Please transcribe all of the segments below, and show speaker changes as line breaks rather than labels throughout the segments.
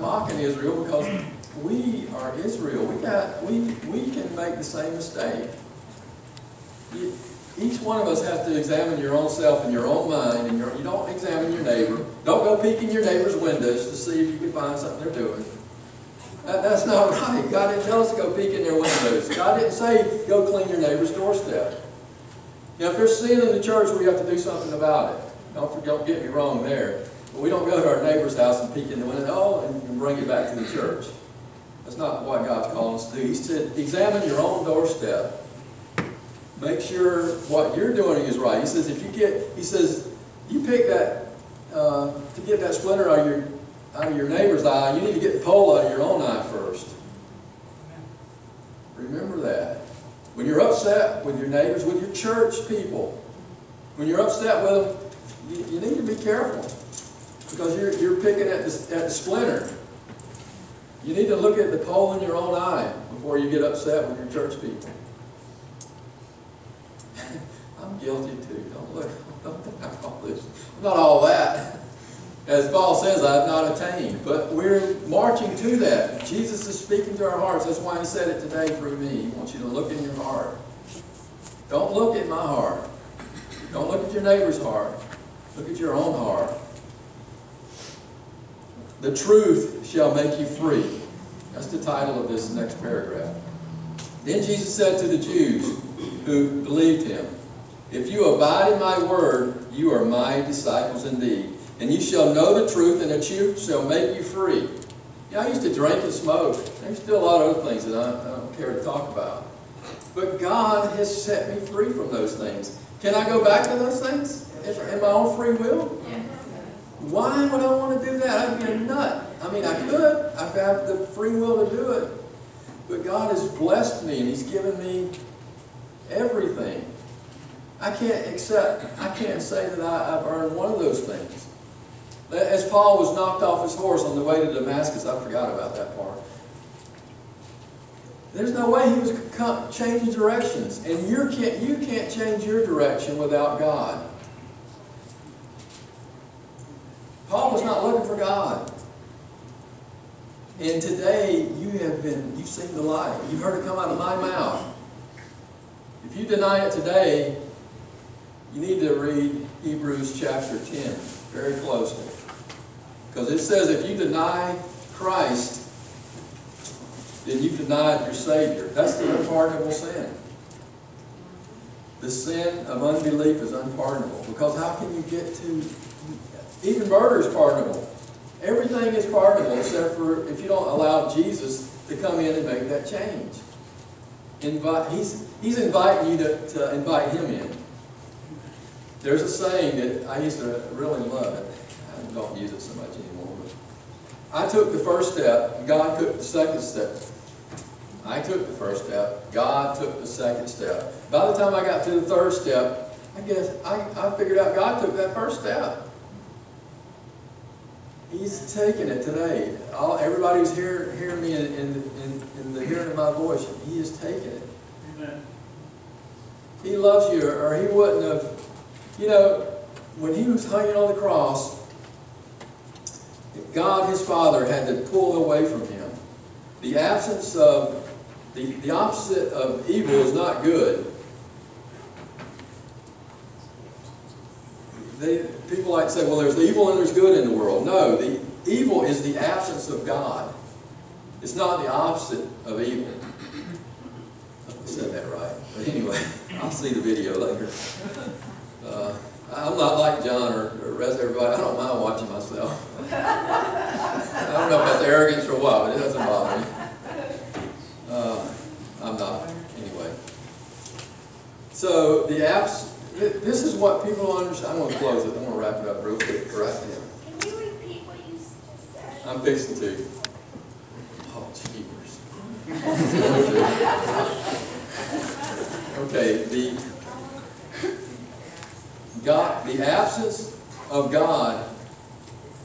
not mocking Israel because we are Israel. We got we we can make the same mistake. You, each one of us has to examine your own self and your own mind, and your, you don't examine your neighbor. Don't go peeking your neighbor's windows to see if you can find something they're doing. That, that's not right. God didn't tell us to go peek in their windows. God didn't say go clean your neighbor's doorstep. Now, if there's sin in the church, we have to do something about it. Don't, don't get me wrong there. Don't go to our neighbor's house and peek in the window oh, and, and bring it back to the church. That's not what God's calling us to do. He said, examine your own doorstep. Make sure what you're doing is right. He says, if you get, he says, you pick that, uh, to get that splinter out of your out of your neighbor's eye, you need to get the pole out of your own eye first. Remember that. When you're upset with your neighbors, with your church people, when you're upset with them, you, you need to be careful because you're, you're picking at the, at the splinter. You need to look at the pole in your own eye before you get upset with your church people. I'm guilty too. Don't look, don't think I'm all this. I'm not all that. As Paul says, I have not attained. But we're marching to that. Jesus is speaking to our hearts. That's why he said it today through me. He wants you to look in your heart. Don't look at my heart. Don't look at your neighbor's heart. Look at your own heart. The truth shall make you free. That's the title of this next paragraph. Then Jesus said to the Jews who believed him, If you abide in my word, you are my disciples indeed. And you shall know the truth, and the truth shall make you free. Yeah, I used to drink and smoke. There's still a lot of other things that I, I don't care to talk about. But God has set me free from those things. Can I go back to those things in my own free will? Why would I want to do that? I'd be a nut. I mean, I could. I have the free will to do it. But God has blessed me, and He's given me everything. I can't accept, I can't say that I, I've earned one of those things. As Paul was knocked off his horse on the way to Damascus, I forgot about that part. There's no way he was changing directions. And you can't, you can't change your direction without God. Paul was not looking for God. And today you have been, you've seen the light. You've heard it come out of my mouth. If you deny it today, you need to read Hebrews chapter 10 very closely. Because it says if you deny Christ, then you've denied your Savior. That's the unpardonable sin. The sin of unbelief is unpardonable. Because how can you get to, even murder is pardonable. Everything is pardonable except for if you don't allow Jesus to come in and make that change. Invite, he's, he's inviting you to, to invite him in. There's a saying that I used to really love it. I don't use it so much anymore. But I took the first step, God took the second step. I took the first step, God took the second step. By the time I got to the third step, I guess I, I figured out God took that first step. He's taking it today. All, everybody who's here, hearing me in, in, in, in the hearing of my voice, he is taking it. Amen. He loves you, or he wouldn't have, you know, when he was hanging on the cross, God, his Father, had to pull away from him. The absence of, the, the opposite of evil is not good. They, people like to say, well, there's evil and there's good in the world. No, the evil is the absence of God. It's not the opposite of evil. I said that right. But anyway, I'll see the video later. Uh, I'm not like John or, or rest everybody. I don't mind watching myself. I don't know if that's arrogance or what, but it doesn't bother me. Uh, I'm not. Anyway. So the apps, this is what people understand. I'm going to close it. I'm going wrap it up real quick right
now. Can you repeat what you just said?
I'm fixing to. Oh, jeepers. okay, the God, the absence of God,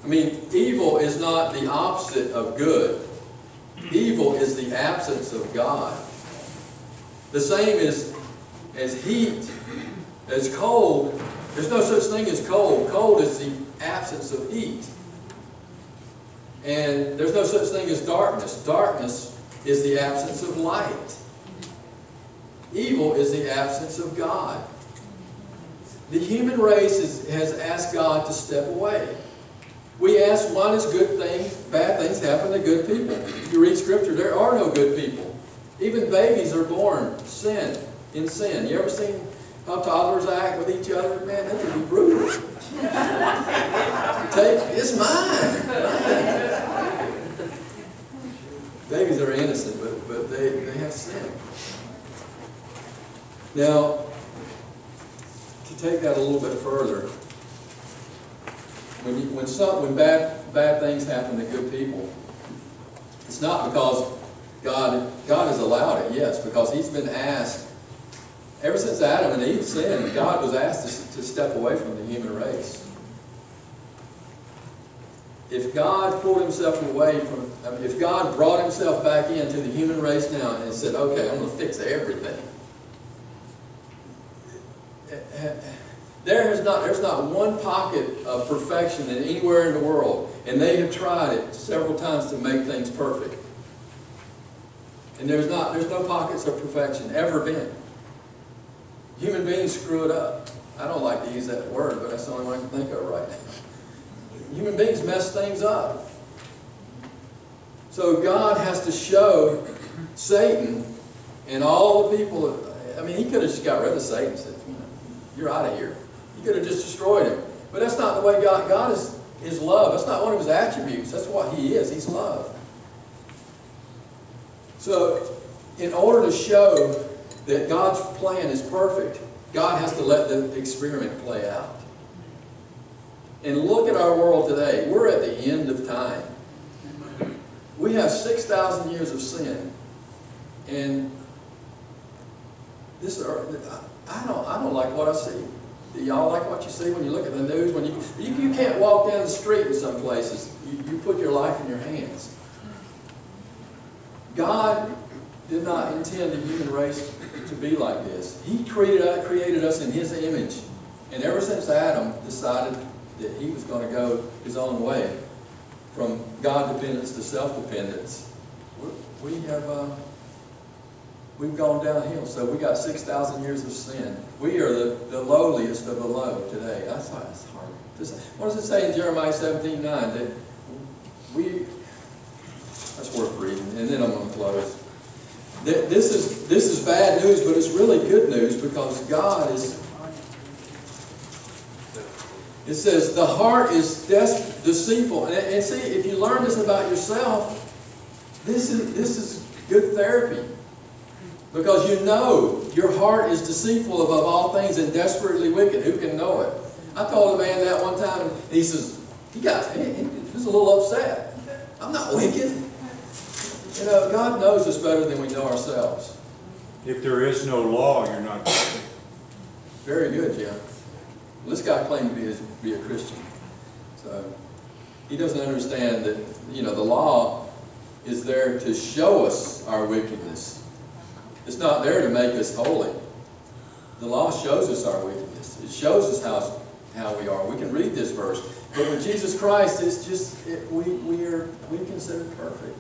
I mean, evil is not the opposite of good. Evil is the absence of God. The same as, as heat, as cold. There's no such thing as cold. Cold is the absence of heat. And there's no such thing as darkness. Darkness is the absence of light. Evil is the absence of God. The human race is, has asked God to step away. We ask, why does good things, bad things happen to good people? If you read Scripture, there are no good people. Even babies are born sin, in sin. You ever seen how toddlers act with each other? Man, that can be brutal. Take, it's mine. Babies are innocent, but, but they, they have sin. Now, to take that a little bit further, when, you, when, some, when bad, bad things happen to good people, it's not because God, God has allowed it, yes, because He's been asked, ever since Adam and Eve sinned, God was asked to, to step away from the human race. If God pulled Himself away from, if God brought Himself back into the human race now and said, okay, I'm going to fix everything, there has not, there's not one pocket of perfection in anywhere in the world, and they have tried it several times to make things perfect. And there's not, there's no pockets of perfection, ever been. Human beings screw it up. I don't like to use that word, but that's the only one I can think of right now. Human beings mess things up. So God has to show Satan and all the people, I mean, he could have just got rid of Satan and said, you're out of here. He could have just destroyed him. But that's not the way God, God is, is love. That's not one of his attributes. That's what he is. He's love. So, in order to show that God's plan is perfect, God has to let the experiment play out. And look at our world today. We're at the end of time. We have 6,000 years of sin. And this, I don't, I don't like what I see. Y'all like what you see when you look at the news? When you, you, you can't walk down the street in some places. You, you put your life in your hands. God did not intend the human race to be like this. He created, created us in His image. And ever since Adam decided that he was going to go his own way, from God dependence to self dependence, we have uh, we've gone downhill. So we got 6,000 years of sin. We are the, the lowliest of the low today. That's, that's hard. What does it say in Jeremiah 17, 9? That we, that's worth reading. And then I'm going to close. This is, this is bad news, but it's really good news because God is, it says, the heart is deceitful. And, and see, if you learn this about yourself, this is, this is good therapy. Because you know your heart is deceitful above all things and desperately wicked. Who can know it? I told a man that one time, and he says, he got, he, he was a little upset. I'm not wicked. You know, God knows us better than we know ourselves.
If there is no law, you're not.
Very good, Jim. Well, this guy claimed to be a, be a Christian. So he doesn't understand that, you know, the law is there to show us our wickedness. It's not there to make us holy. The law shows us our wickedness. It shows us how, how we are. We can read this verse. But with Jesus Christ, it's just, it, we, we are we considered perfect.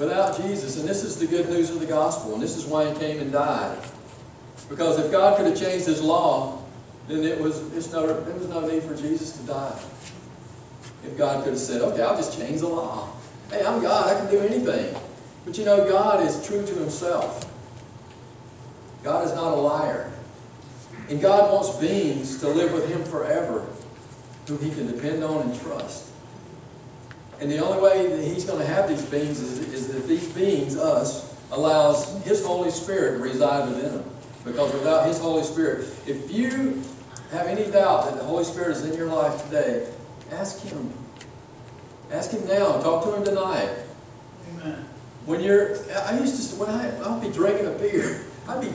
Without Jesus, and this is the good news of the gospel, and this is why he came and died. Because if God could have changed his law, then it was, it's no, there was no need for Jesus to die. If God could have said, okay, I'll just change the law. Hey, I'm God, I can do anything. But you know, God is true to himself. God is not a liar. And God wants beings to live with him forever who he can depend on and trust. And the only way that he's going to have these beings is, is that these beings, us, allows his Holy Spirit to reside within them. Because without his Holy Spirit, if you have any doubt that the Holy Spirit is in your life today, ask him. Ask him now. Talk to him tonight. Amen. When you're, I used to, when I, I'll be drinking a beer, I'd be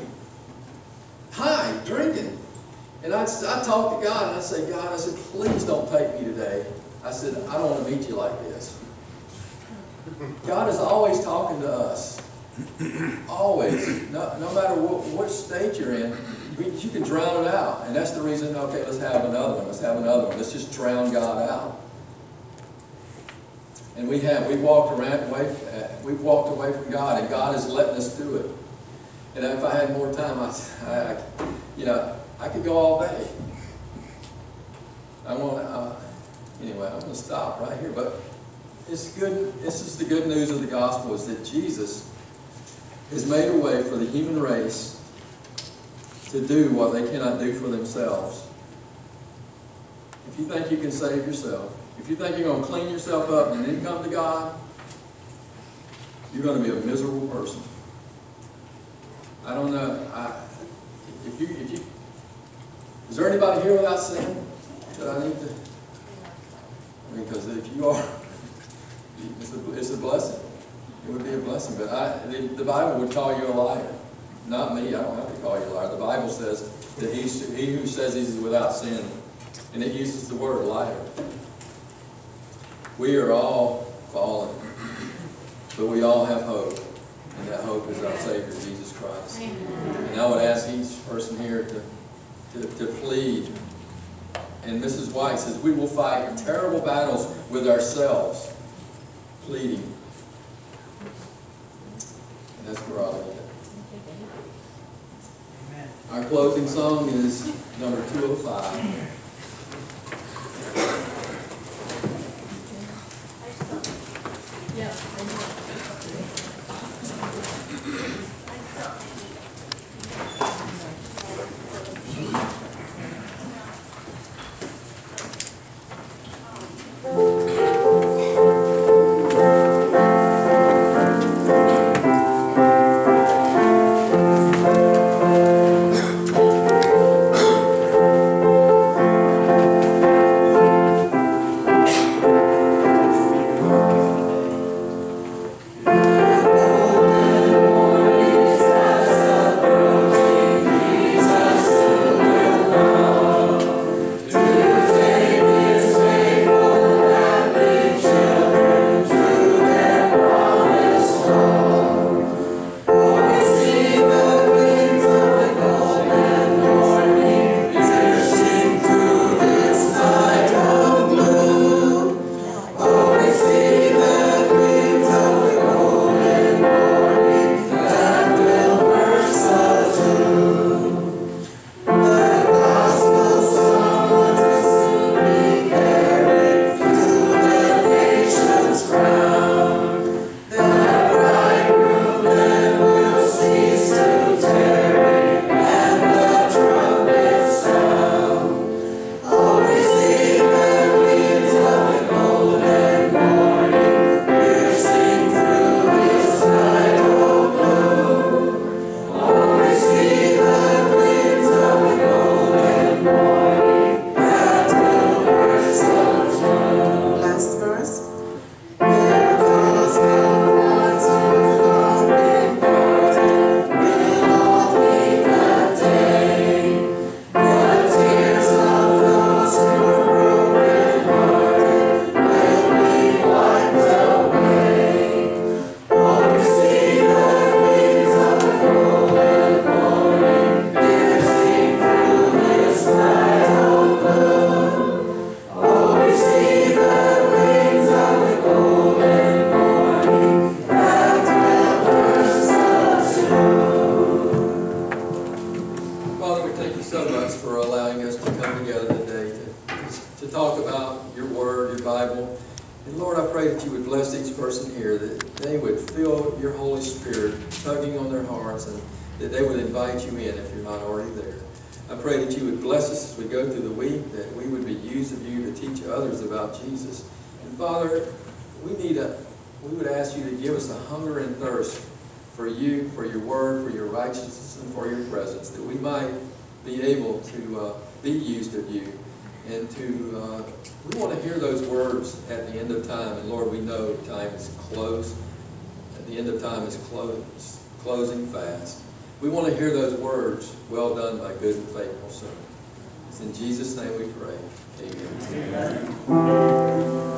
high, drinking. And I'd, I'd talk to God and I'd say, God, I said, please don't take me today. I said, I don't want to meet you like this. God is always talking to us. Always. No, no matter what, what state you're in, you can drown it out. And that's the reason, okay, let's have another one. Let's have another one. Let's just drown God out. And we have, we've walked around, away, we've walked away from God, and God is letting us do it. And if I had more time, I, I, you know, I could go all day. I want to, uh, anyway, I'm going to stop right here. But it's good, this is the good news of the gospel is that Jesus has made a way for the human race to do what they cannot do for themselves. If you think you can save yourself, if you think you're going to clean yourself up and then come to God, you're going to be a miserable person. I don't know. I, if you, if you, is there anybody here without sin that I need to? I mean, because if you are, it's a, it's a blessing. It would be a blessing. But I, the, the Bible would call you a liar. Not me. I don't have to call you a liar. The Bible says that he, he who says he is without sin, and it uses the word liar. We are all fallen, but we all have hope. And that hope is our Savior, Jesus Christ. And I would ask each person here to, to, to plead. And Mrs. White says, we will fight terrible battles with ourselves, pleading. And that's where I'll end. Our closing song is number 205. Bible. And Lord, I pray that you would bless each person here, that they would feel your Holy Spirit tugging on their hearts and that they would invite you in if you're not already there. I pray that you would bless us as we go through the week, that we would be used of you to teach others about Jesus. And Father, we need a, we would ask you to give us a hunger and thirst for you, for your word, for your righteousness, and for your presence, that we might be able to uh, be used of you. And to, uh, we want to hear those words at the end of time. And Lord, we know time is close. At the end of time is close, closing fast. We want to hear those words, well done, my good and faithful servant. It's in Jesus' name we pray. Amen. Amen.